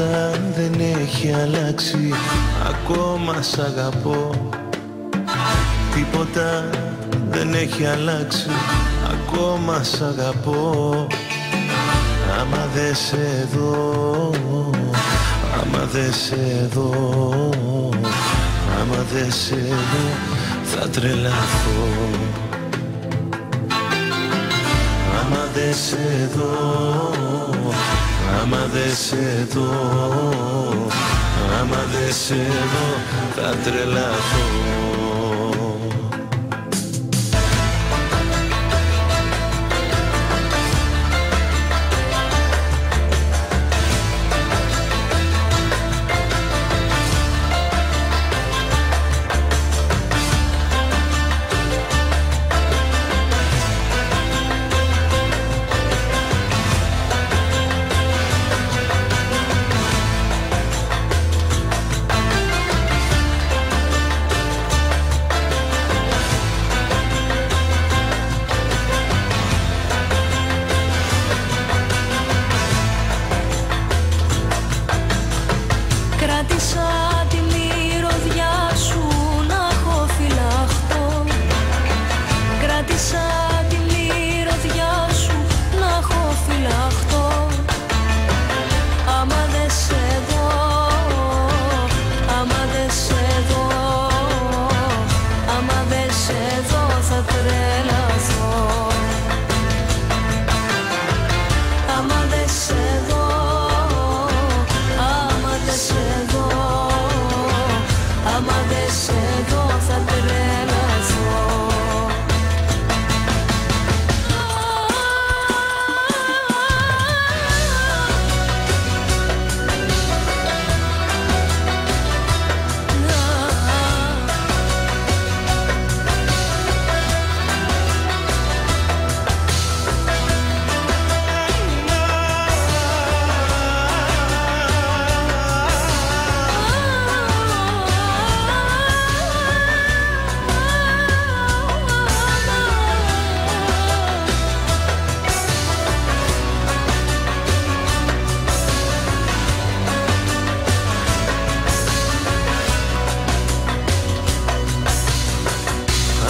Τίποτα δεν έχει αλλάξει. Ακόμα σ' αγαπώ. Τίποτα δεν έχει αλλάξει. Ακόμα σ' αγαπώ. Άμα δεν σε δω Άμα δεν σε δω Άμα δεν σε δω Θα τρελαθώ. Άμα Άμα δε σε δω, άμα δε σε δω θα τρελαθώ.